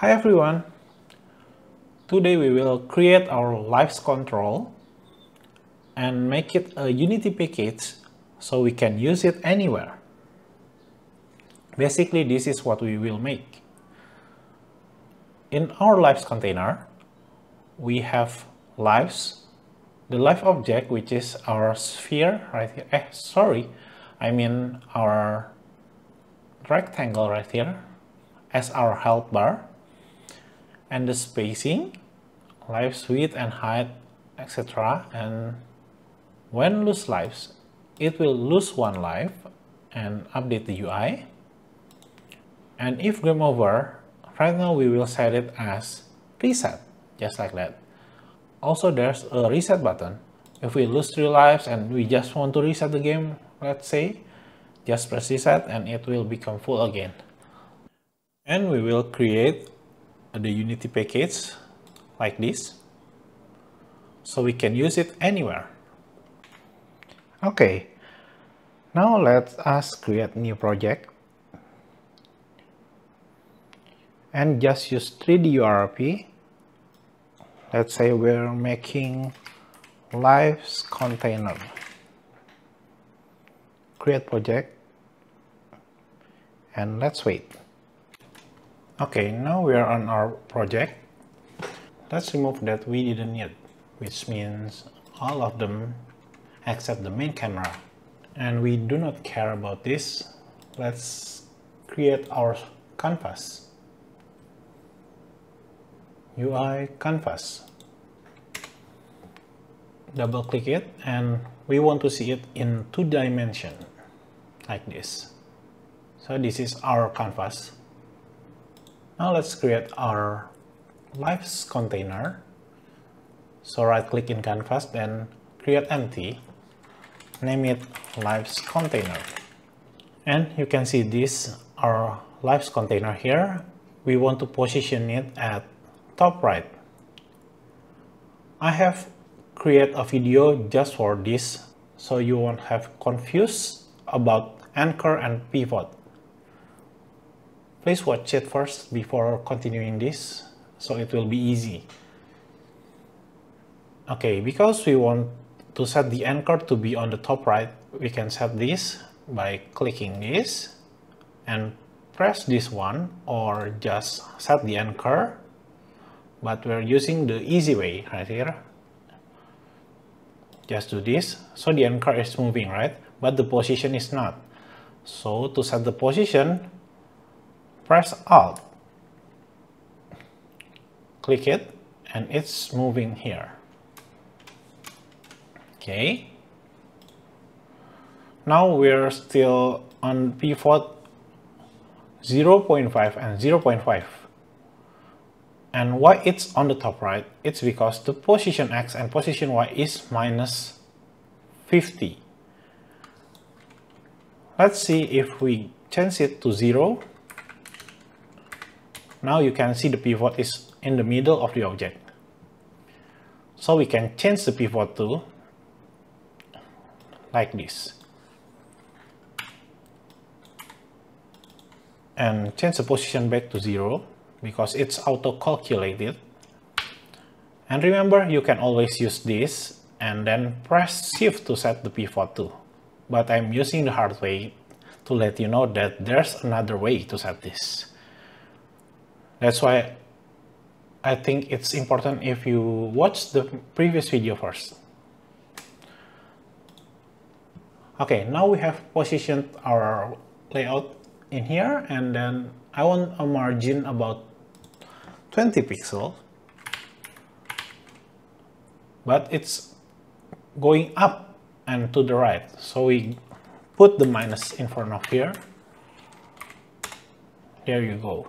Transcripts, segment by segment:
Hi everyone! Today we will create our lives control and make it a Unity package so we can use it anywhere. Basically this is what we will make. In our lives container, we have lives, the live object which is our sphere right here, eh sorry, I mean our rectangle right here as our health bar and the spacing, lives width and height, etc. And when lose lives, it will lose one life and update the UI. And if game over, right now we will set it as reset, just like that. Also, there's a reset button. If we lose three lives and we just want to reset the game, let's say, just press reset and it will become full again. And we will create the Unity package like this. So we can use it anywhere. Okay, now let us create new project. And just use 3D URP. Let's say we're making lives container. Create project. And let's wait. Okay, now we are on our project. Let's remove that we didn't need, which means all of them except the main camera. And we do not care about this. Let's create our canvas. UI canvas. Double click it and we want to see it in two dimension like this. So this is our canvas. Now let's create our lives container. So right click in canvas, then create empty, name it lives container. And you can see this our lives container here. We want to position it at top right. I have create a video just for this so you won't have confused about anchor and pivot. Please watch it first before continuing this, so it will be easy. Okay, because we want to set the anchor to be on the top right, we can set this by clicking this and press this one or just set the anchor but we're using the easy way right here. Just do this. So the anchor is moving right? But the position is not. So to set the position press Alt, click it, and it's moving here. Okay. Now we're still on pivot 0.5 and 0.5. And why it's on the top right? It's because the position X and position Y is minus 50. Let's see if we change it to 0 now you can see the pivot is in the middle of the object. So we can change the pivot to like this. And change the position back to zero because it's auto-calculated. And remember, you can always use this and then press shift to set the pivot to. But I'm using the hard way to let you know that there's another way to set this. That's why I think it's important if you watch the previous video first. Okay, now we have positioned our layout in here and then I want a margin about 20 pixels but it's going up and to the right. So we put the minus in front of here. There you go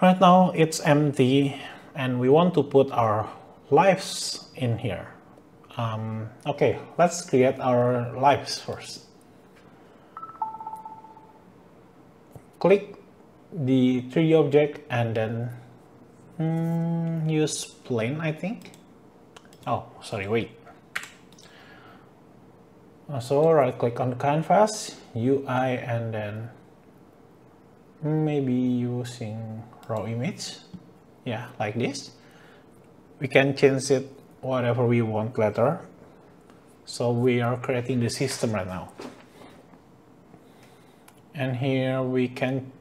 Right now it's empty and we want to put our lives in here. Um, okay, let's create our lives first. Click the 3D object and then mm, use plane, I think. Oh, sorry, wait. So right click on canvas, UI, and then maybe using raw image. Yeah like this. We can change it whatever we want later. So we are creating the system right now. And here we can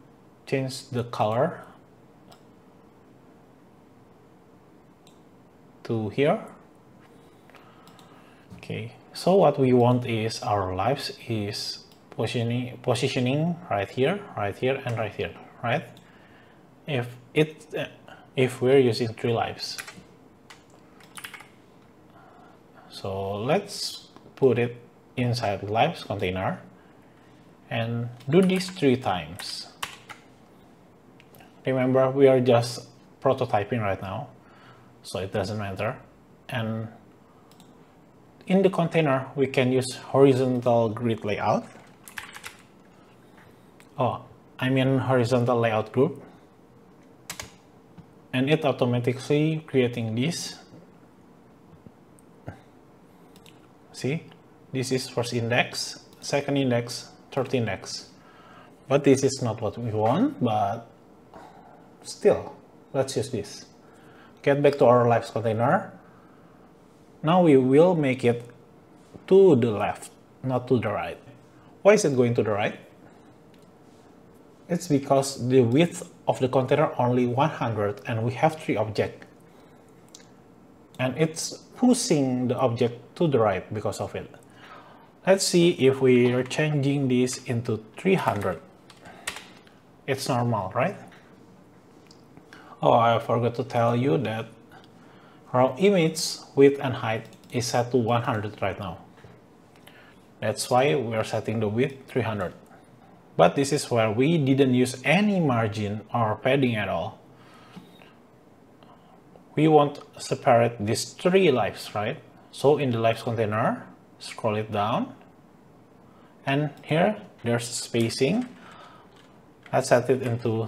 change the color to here. Okay so what we want is our lives is positioning positioning right here right here and right here right if it if we're using three lives. So let's put it inside lives container and do this three times. Remember we are just prototyping right now so it doesn't matter. And in the container we can use horizontal grid layout. Oh I mean horizontal layout group and it automatically creating this. See? This is first index second index third index. But this is not what we want but still let's use this. Get back to our lives container. Now we will make it to the left not to the right. Why is it going to the right? It's because the width of the container only 100 and we have three objects. And it's pushing the object to the right because of it. Let's see if we are changing this into 300. It's normal, right? Oh, I forgot to tell you that our image width and height is set to 100 right now. That's why we are setting the width 300 but this is where we didn't use any margin or padding at all. We want to separate these three lives, right? So in the lives container, scroll it down, and here there's spacing. Let's set it into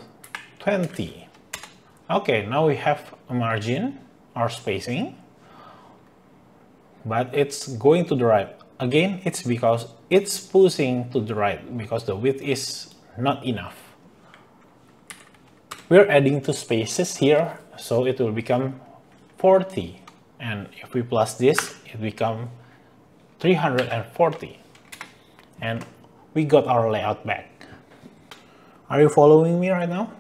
20. Okay, now we have a margin or spacing, but it's going to the right. Again, it's because it's pushing to the right because the width is not enough. We're adding two spaces here, so it will become 40. And if we plus this, it become 340. And we got our layout back. Are you following me right now?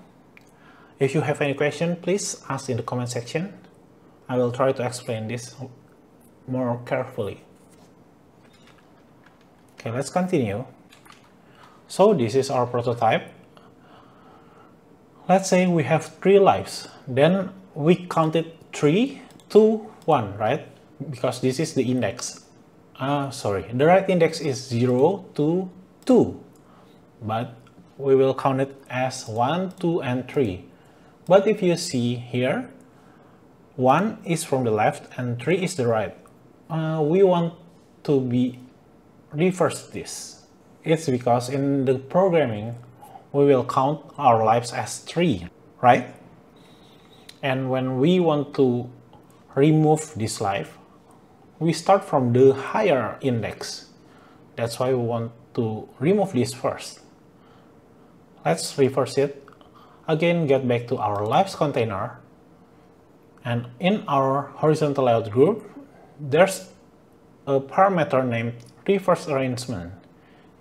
If you have any question, please ask in the comment section. I will try to explain this more carefully. Okay, let's continue. So this is our prototype. Let's say we have three lives. Then we counted three, two, one, right? Because this is the index. Uh, sorry, the right index is 0, 2, 2. But we will count it as 1, 2, and 3. But if you see here, 1 is from the left and 3 is the right. Uh, we want to be reverse this. It's because in the programming, we will count our lives as three, right? And when we want to remove this life, we start from the higher index. That's why we want to remove this first. Let's reverse it. Again, get back to our lives container. And in our horizontal layout group, there's a parameter named reverse arrangement.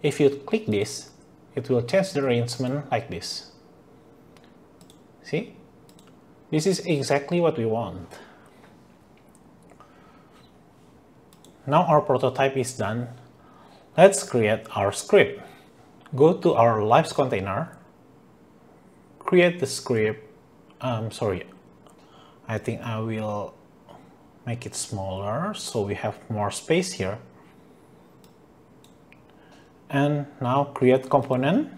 If you click this, it will change the arrangement like this. See? This is exactly what we want. Now our prototype is done. Let's create our script. Go to our lives container, create the script. I'm um, sorry, I think I will make it smaller so we have more space here and now create component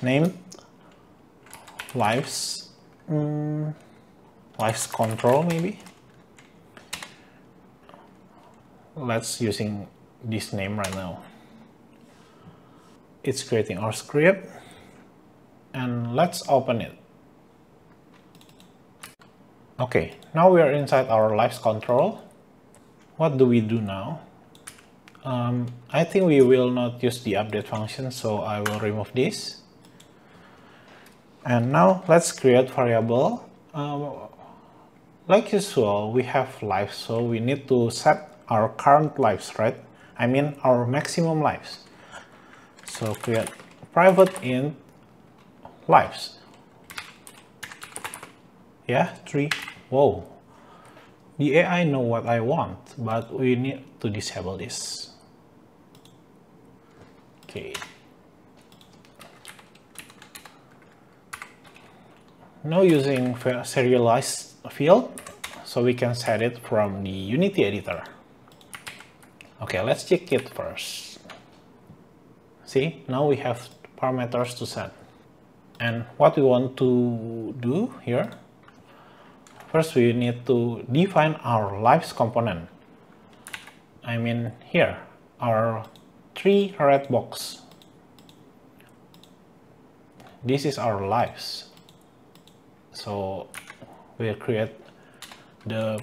name lives um, lives control maybe. Let's using this name right now. It's creating our script. And let's open it. Okay now we are inside our lives control. What do we do now um, I think we will not use the update function, so I will remove this. and now let's create variable. Um, like usual we have lives so we need to set our current lives right? I mean our maximum lives. So create private int lives. Yeah three. Whoa. The AI know what I want but we need to disable this okay now using serialized field so we can set it from the unity editor. Okay let's check it first. See now we have parameters to set. And what we want to do here first we need to define our lives component. I mean here our three red box. This is our lives. So we'll create the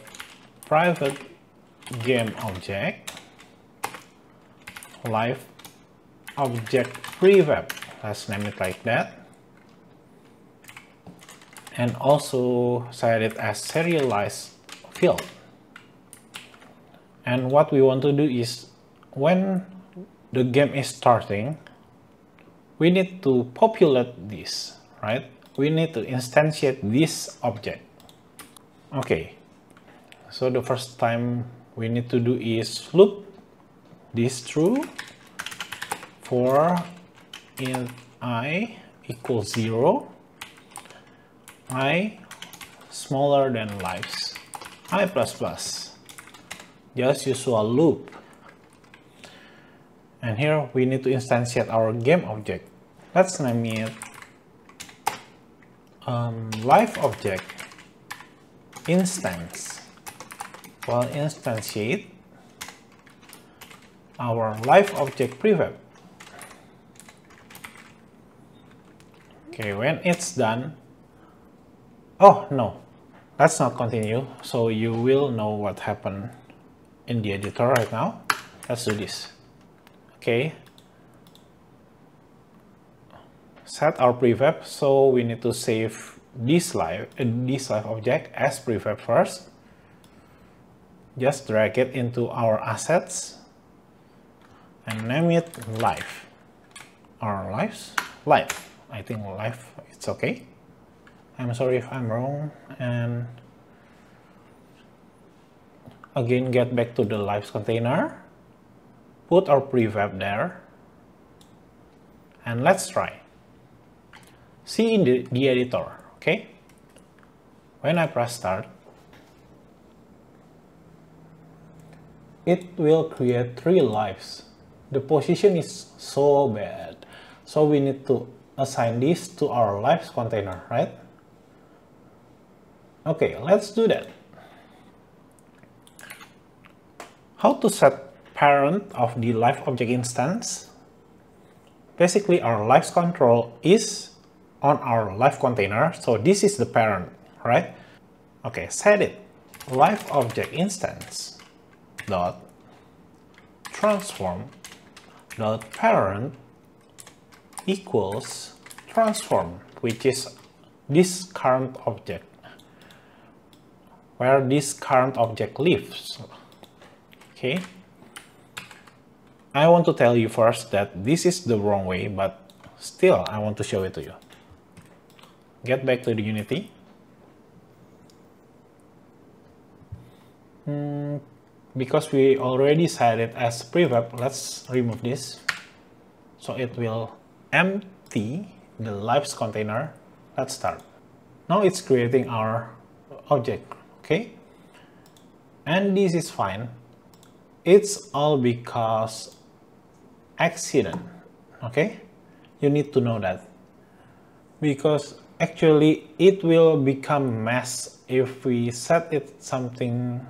private game object live object prefab let's name it like that. And also set it as serialized field. And what we want to do is when the game is starting we need to populate this right? We need to instantiate this object. Okay, so the first time we need to do is loop this through for int i equals 0 i smaller than lives i plus plus. Just usual loop and here we need to instantiate our game object let's name it um, live object instance We'll instantiate our live object prefab. Okay, when it's done, oh no, let's not continue. So you will know what happened in the editor right now. Let's do this. Okay, set our prefab so we need to save this live uh, this live object as prefab first. Just drag it into our assets and name it live our lives live I think live it's okay. I'm sorry if I'm wrong and again get back to the lives container put our prefab there and let's try see in the, the editor, okay? When I press start, it will create three lives. The position is so bad. So we need to assign this to our lives container, right? Okay, let's do that. How to set parent of the live object instance? Basically, our lives control is on our live container. So this is the parent, right? Okay, set it live object instance dot transform dot parent equals transform, which is this current object where this current object lives. Okay. I want to tell you first that this is the wrong way, but still I want to show it to you get back to the Unity. Mm, because we already set it as prefab, let's remove this. So it will empty the lives container. Let's start. Now it's creating our object, okay? And this is fine. It's all because accident, okay? You need to know that. Because actually it will become mess if we set it something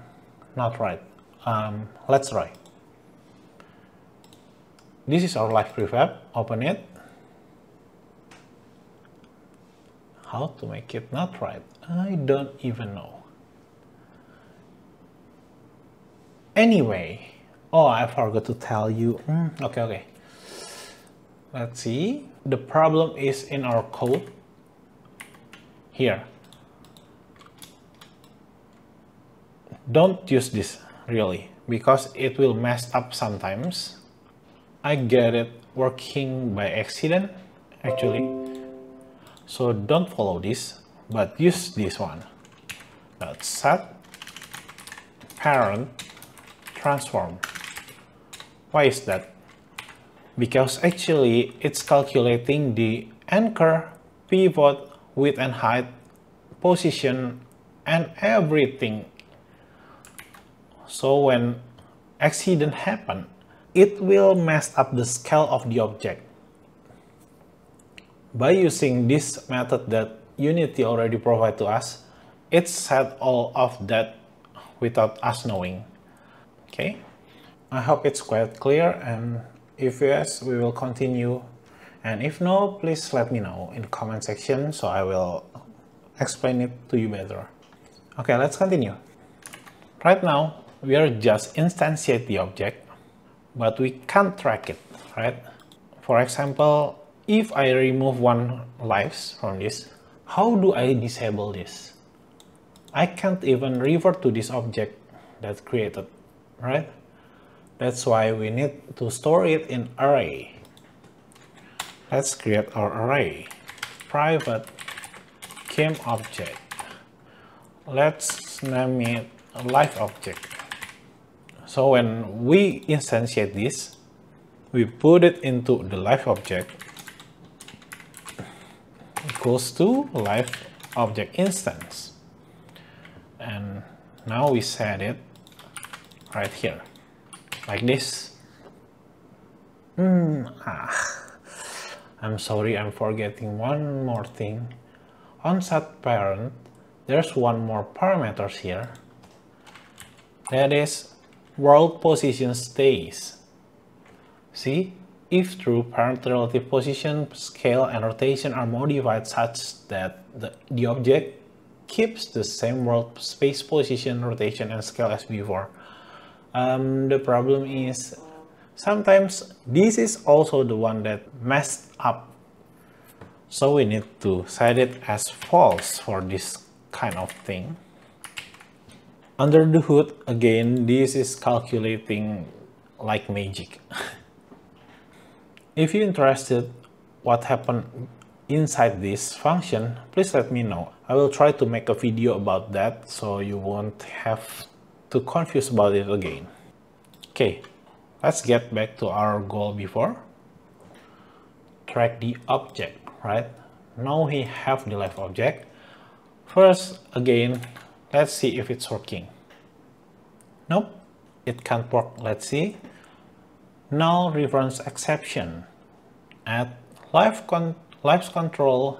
not right. Um, let's try. This is our live prefab open it. How to make it not right? I don't even know. Anyway oh I forgot to tell you mm, okay okay let's see the problem is in our code here. Don't use this really because it will mess up sometimes. I get it working by accident actually. So don't follow this, but use this one. Let's set parent transform. Why is that? Because actually it's calculating the anchor, pivot, width and height, position, and everything. So when accident happen, it will mess up the scale of the object. By using this method that Unity already provide to us, it set all of that without us knowing. Okay, I hope it's quite clear and if yes, we will continue and if no, please let me know in the comment section so I will explain it to you better. Okay, let's continue. Right now, we are just instantiate the object, but we can't track it, right? For example, if I remove one lives from this, how do I disable this? I can't even revert to this object that created, right? That's why we need to store it in array. Let's create our array. Private game object. Let's name it live object. So when we instantiate this, we put it into the live object equals to live object instance. And now we set it right here, like this. Mm, ah. I'm sorry, I'm forgetting one more thing. On set parent, there's one more parameters here. That is world position stays. See, if true, parent relative position, scale, and rotation are modified such that the, the object keeps the same world space position, rotation, and scale as before. Um, the problem is sometimes this is also the one that messed up. So we need to set it as false for this kind of thing. Under the hood, again, this is calculating like magic. if you're interested what happened inside this function, please let me know. I will try to make a video about that so you won't have to confuse about it again. Okay, let's get back to our goal before. Track the object, right? Now we have the live object. First, again, let's see if it's working. Nope, it can't work. Let's see. Null reference exception at live, con live control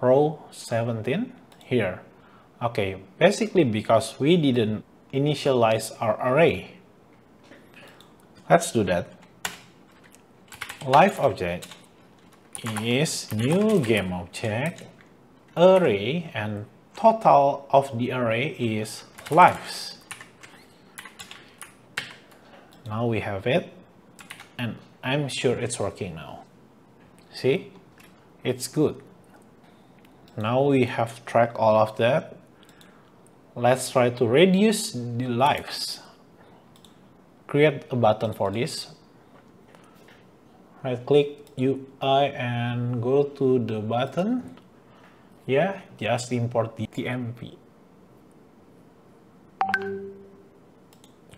row 17 here. Okay, basically because we didn't initialize our array Let's do that. Live object is new game object array and total of the array is lives. Now we have it and I'm sure it's working now. See, it's good. Now we have tracked all of that. Let's try to reduce the lives. Create a button for this. Right click UI and go to the button. Yeah just import the TMP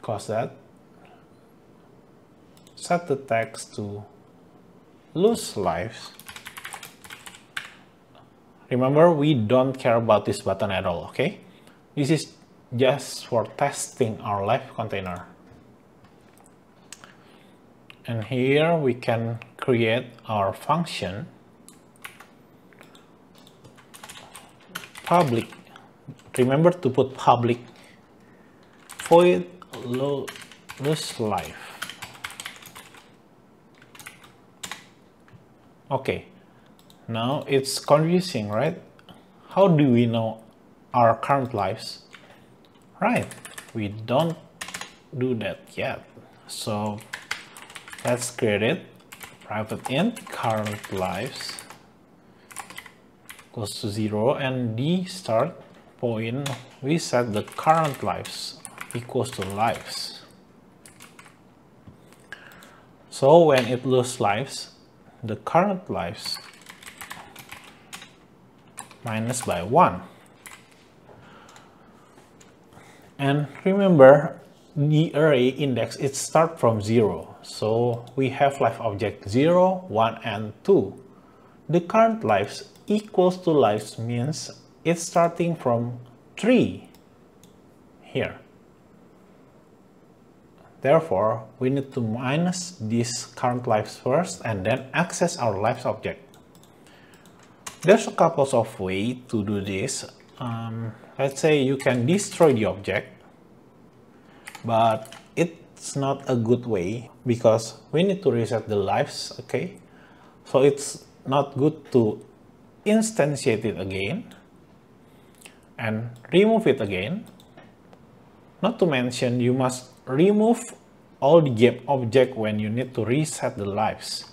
close that. Set the text to lose lives. Remember we don't care about this button at all okay this is just for testing our live container. And here we can create our function. Public. Remember to put public void lose life. Okay. Now it's confusing right? How do we know our current lives. Right. We don't do that yet. So let's create it. Private int current lives equals to 0 and the start point we set the current lives equals to lives. So when it loses lives the current lives minus by 1 and remember the array index it start from 0 so we have life object 0 1 and 2 the current lives equals to lives means it's starting from 3 here. Therefore, we need to minus this current lives first and then access our lives object. There's a couple of ways to do this. Um, let's say you can destroy the object, but it's not a good way because we need to reset the lives, okay? So it's not good to instantiate it again and remove it again. Not to mention you must remove all the game object when you need to reset the lives.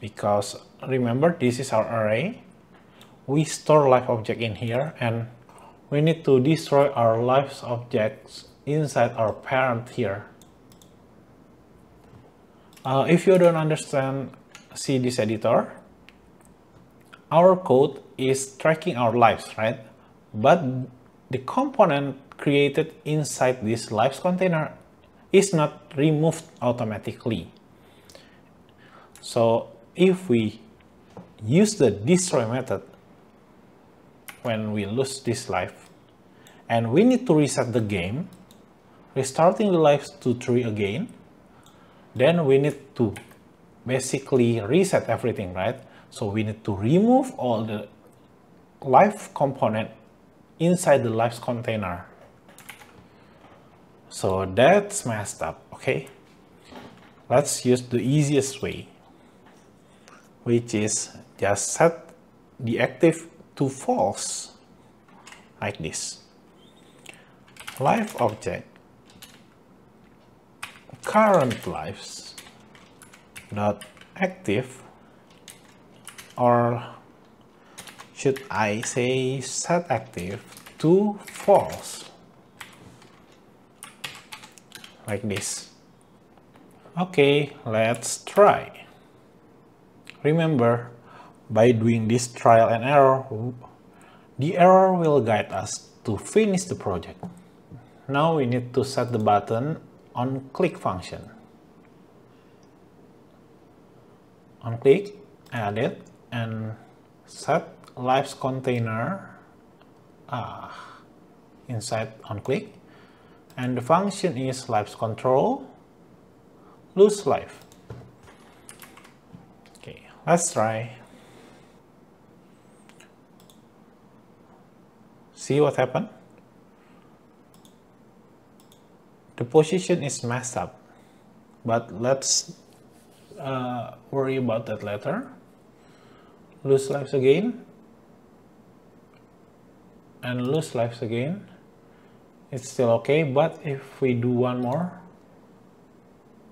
Because remember this is our array. We store live object in here and we need to destroy our lives objects inside our parent here. Uh, if you don't understand see this editor, our code is tracking our lives, right? But the component created inside this lives container is not removed automatically. So if we use the destroy method when we lose this life and we need to reset the game, restarting the lives to 3 again, then we need to basically reset everything, right? So we need to remove all the life component inside the lives container. So that's messed up, okay? Let's use the easiest way, which is just set the active to false, like this. Live object. Current lives dot active or should I say set active to false like this. Okay let's try. Remember by doing this trial and error the error will guide us to finish the project. Now we need to set the button on click function. On click add it and set lives container uh, inside on click. And the function is lives control lose life. Okay let's try see what happened? The position is messed up but let's uh, worry about that later. Lose lives again. And lose lives again. It's still okay but if we do one more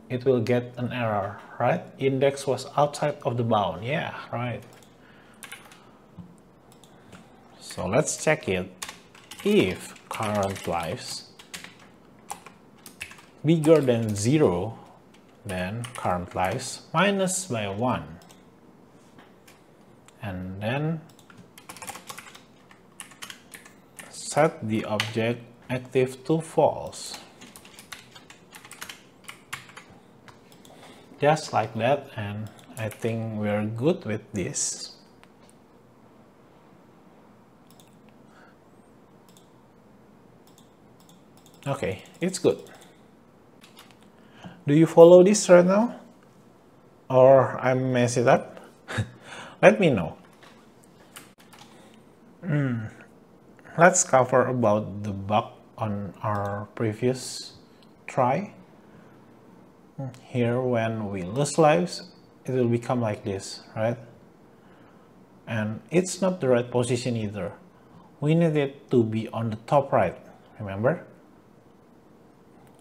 it will get an error right? Index was outside of the bound. Yeah right. So let's check it if current lives bigger than zero then current lives minus by one. And then set the object active to false. Just like that and I think we're good with this okay it's good do you follow this right now or I mess it up let me know. Mm. Let's cover about the bug on our previous try. Here when we lose lives, it will become like this, right? And it's not the right position either. We need it to be on the top right, remember?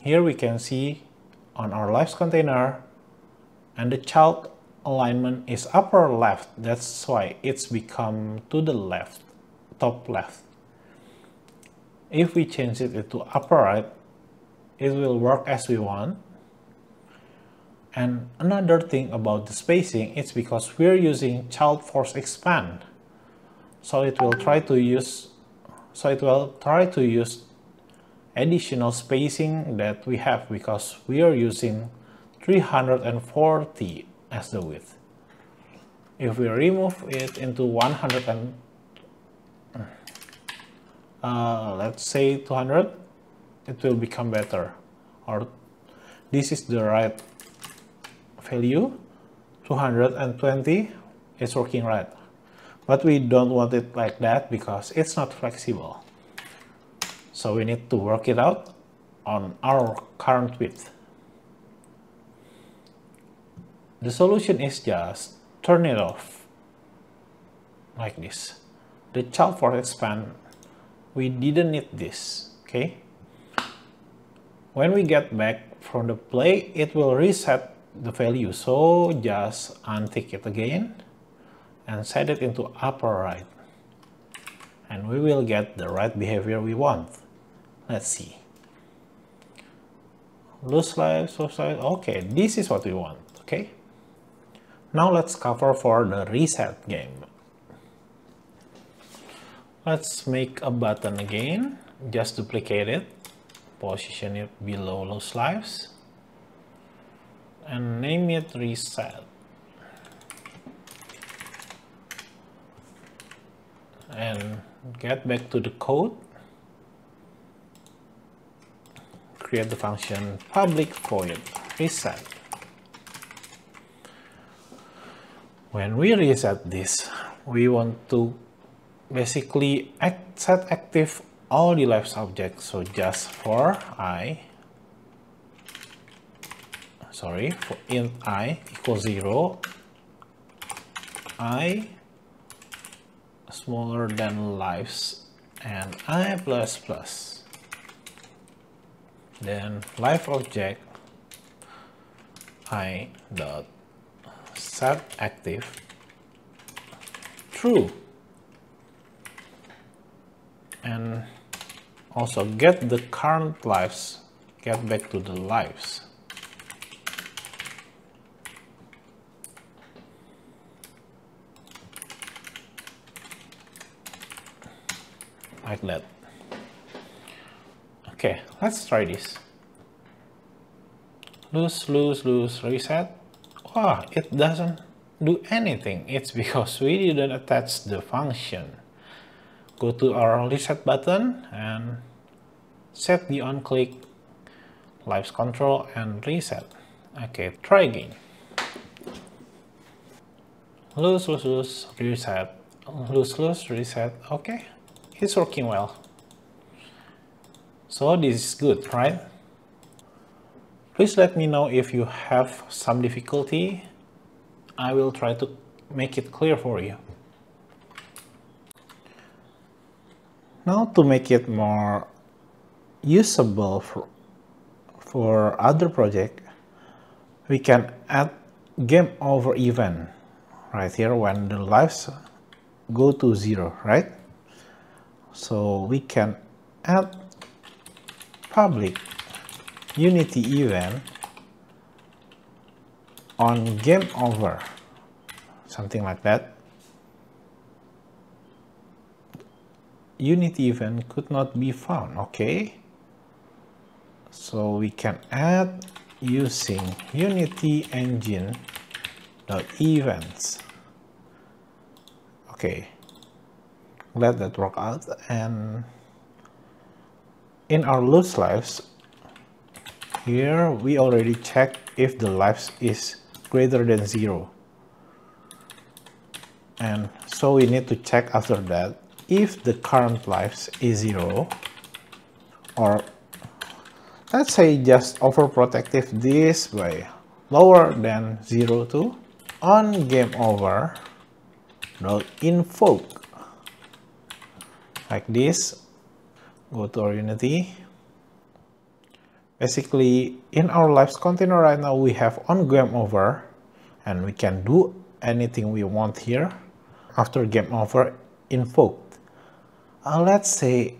Here we can see on our lives container and the child alignment is upper left. That's why it's become to the left top left. If we change it to upper right it will work as we want. And another thing about the spacing it's because we're using child force expand. So it will try to use so it will try to use additional spacing that we have because we are using 340 as the width. If we remove it into 100 and uh, let's say 200, it will become better. Or this is the right value, 220 is working right. But we don't want it like that because it's not flexible. So we need to work it out on our current width. The solution is just turn it off like this. The child force expand, we didn't need this, okay? When we get back from the play, it will reset the value. So just untick it again and set it into upper right. And we will get the right behavior we want. Let's see. Loose life, soft life. Okay, this is what we want. Okay. Now let's cover for the reset game. Let's make a button again. Just duplicate it. Position it below loose lives. And name it reset. And get back to the code create the function public void reset. When we reset this, we want to basically act, set active all the live objects. So just for i, sorry, for int i equals 0, i smaller than lives and i plus plus then live object i dot set active true. And also get the current lives get back to the lives. Like that Okay, let's try this. Lose, lose, lose, reset. Wow, it doesn't do anything. It's because we didn't attach the function. Go to our reset button and set the on-click lives control and reset. Okay, try again. Lose, lose, lose, reset. Lose, lose, reset. Okay, it's working well. So this is good, right? Please let me know if you have some difficulty. I will try to make it clear for you. Now to make it more usable for, for other project, we can add game over event right here when the lives go to zero, right? So we can add public Unity event on game over, something like that. Unity event could not be found, okay? So we can add using Unity engine dot events. Okay, let that work out and in our loose lives here we already check if the lives is greater than zero. And so we need to check after that if the current lives is zero or let's say just overprotective this way lower than zero to on game over dot invoke like this go to our Unity. Basically, in our lives container right now, we have on game over, and we can do anything we want here after game over invoked. Uh, let's say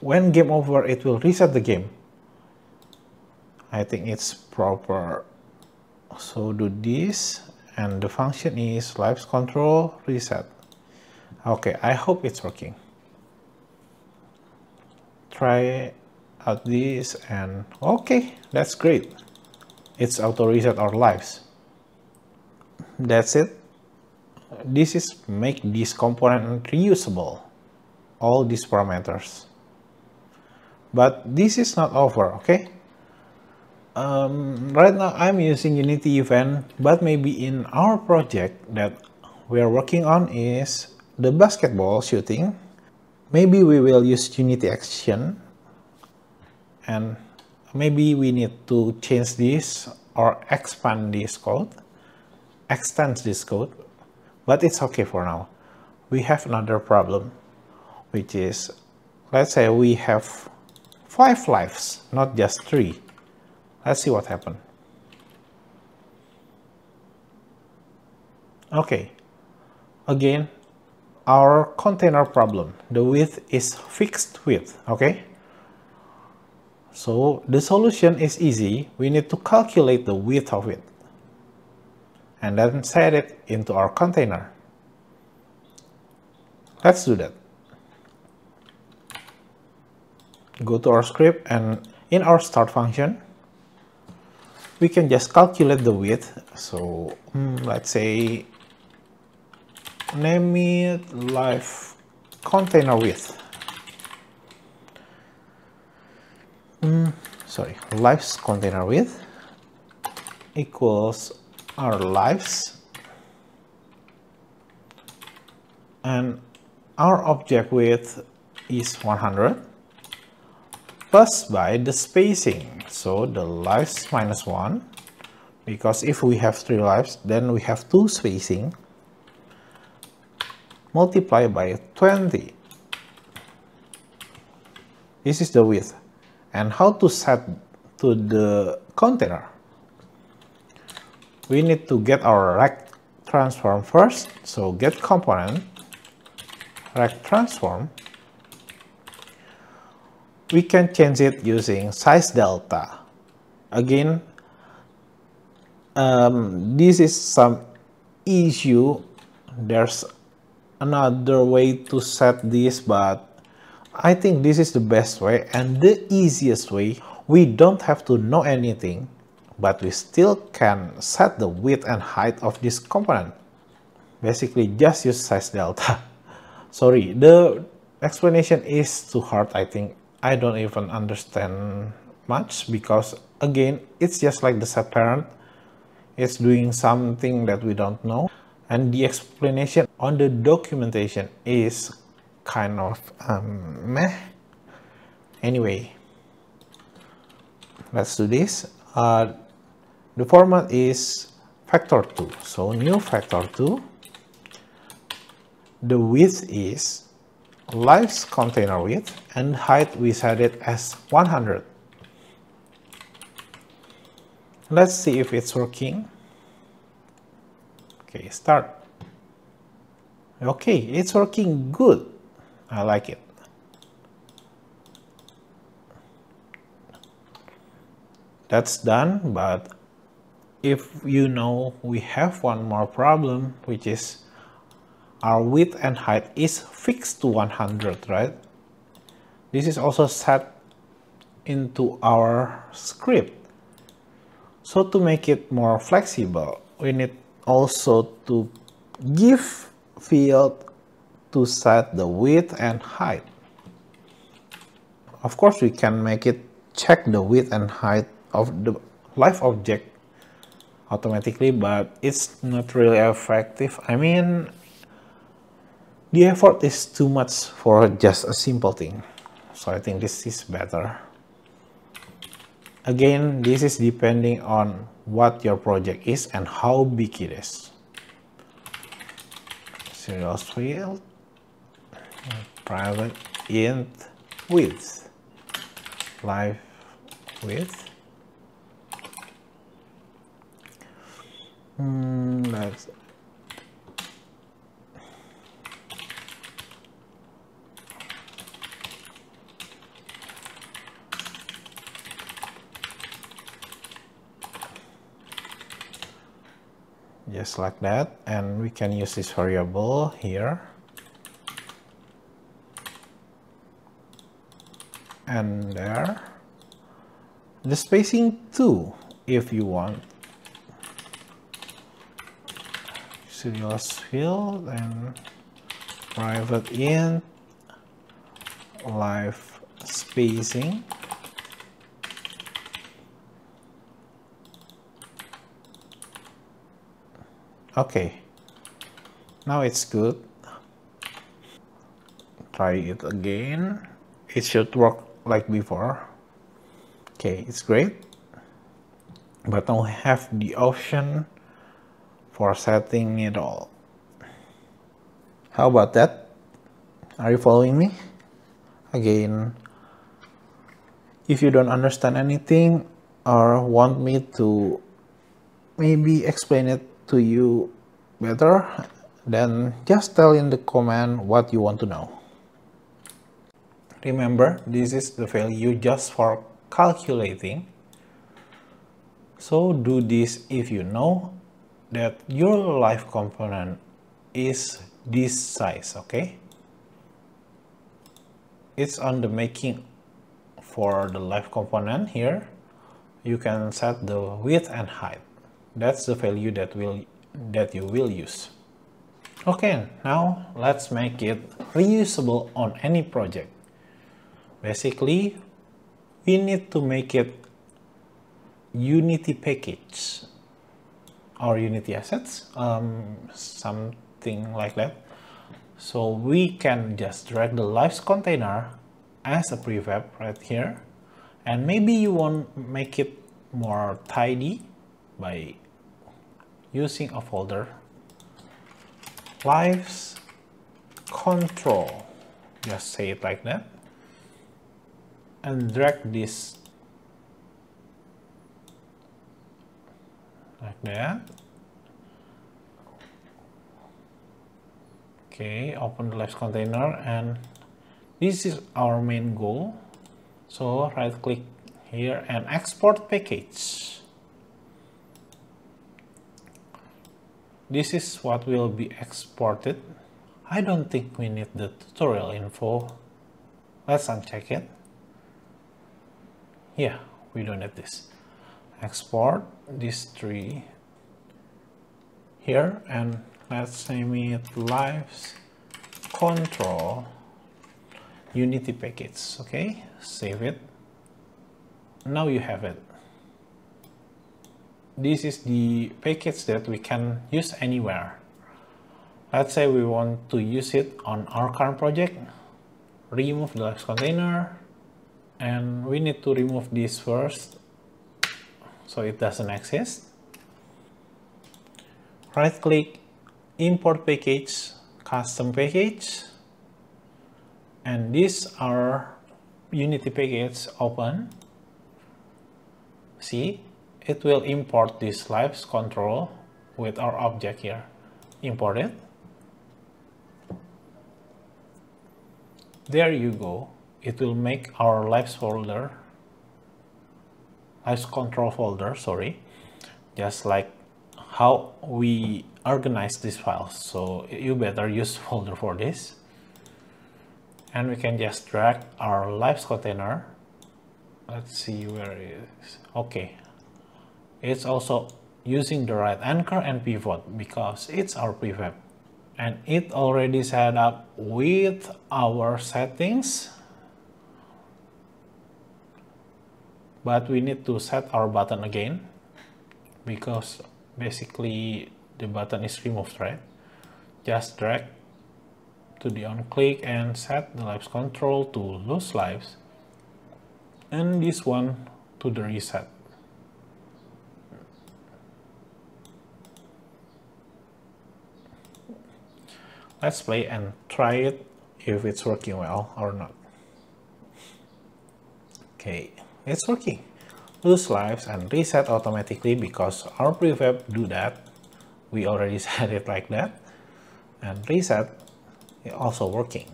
when game over it will reset the game. I think it's proper. So do this and the function is lives control reset. Okay, I hope it's working. Try out this and okay, that's great. It's auto reset our lives. That's it. This is make this component reusable. All these parameters. But this is not over, okay? Um, right now I'm using Unity event, but maybe in our project that we are working on is the basketball shooting. Maybe we will use Unity action and maybe we need to change this or expand this code, extend this code, but it's okay for now. We have another problem, which is, let's say we have five lives, not just three. Let's see what happened. Okay, again, our container problem, the width is fixed width, okay? So the solution is easy. We need to calculate the width of it and then set it into our container. Let's do that. Go to our script and in our start function, we can just calculate the width. So mm, let's say name it live container width. mm, sorry. Lives container width equals our lives and our object width is 100 plus by the spacing. So the lives minus 1 because if we have three lives then we have two spacing multiply by 20 this is the width and how to set to the container. We need to get our rect transform first. So get component, rect transform. We can change it using size delta. Again, um, this is some issue. There's another way to set this, but I think this is the best way and the easiest way. We don't have to know anything, but we still can set the width and height of this component. Basically, just use size delta. Sorry, the explanation is too hard, I think. I don't even understand much because, again, it's just like the set parent. It's doing something that we don't know. And the explanation on the documentation is kind of um, meh. Anyway, let's do this. Uh, the format is Vector2. So new factor 2. The width is life's container width and height we set it as 100. Let's see if it's working. Okay, start. Okay, it's working good. I like it. That's done, but if you know we have one more problem, which is our width and height is fixed to 100, right? This is also set into our script. So to make it more flexible, we need also to give field to set the width and height. Of course, we can make it check the width and height of the live object automatically, but it's not really effective. I mean, the effort is too much for just a simple thing. So I think this is better. Again, this is depending on what your project is and how big it is. Serial field. Private int width live width Hmm, let's just like that. And we can use this variable here. And there. The spacing too if you want. Serials field and private int live spacing okay. Now it's good. Try it again. It should work like before. Okay it's great. But now have the option for setting it all. How about that? Are you following me? Again if you don't understand anything or want me to maybe explain it to you better, then just tell in the comment what you want to know. Remember, this is the value just for calculating. So do this if you know that your life component is this size, okay? It's on the making for the life component here. You can set the width and height that's the value that will that you will use. Okay now let's make it reusable on any project. Basically we need to make it unity package or unity assets um, something like that. So we can just drag the lives container as a prefab right here. And maybe you want make it more tidy by using a folder. Lives control. Just say it like that. And drag this like that. Okay open the lives container and this is our main goal. So right click here and export package This is what will be exported. I don't think we need the tutorial info. Let's uncheck it. Yeah, we don't need this. Export this tree here and let's name it lives control unity package okay save it now you have it this is the package that we can use anywhere. Let's say we want to use it on our current project. Remove the Lives container. And we need to remove this first so it doesn't exist. Right click, import package, custom package. And these are Unity package open. See, it will import this lives control with our object here. Import it. There you go. It will make our lives folder, lives control folder, sorry, just like how we organize these files. So you better use folder for this. And we can just drag our lives container. Let's see where it is. Okay, it's also using the right anchor and pivot because it's our prefab. And it already set up with our settings. But we need to set our button again because basically the button is removed right? Just drag to the on click and set the lives control to lose lives. And this one to the reset Let's play and try it if it's working well or not. Okay, it's working. Lose lives and reset automatically because our prefab do that. we already set it like that and reset is also working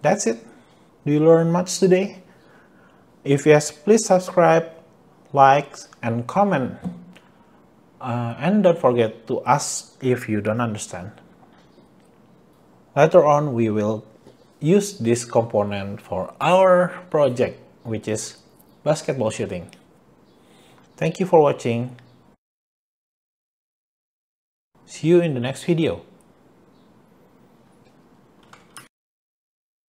that's it do you learn much today if yes please subscribe like and comment uh, and don't forget to ask if you don't understand later on we will use this component for our project which is basketball shooting. Thank you for watching. See you in the next video.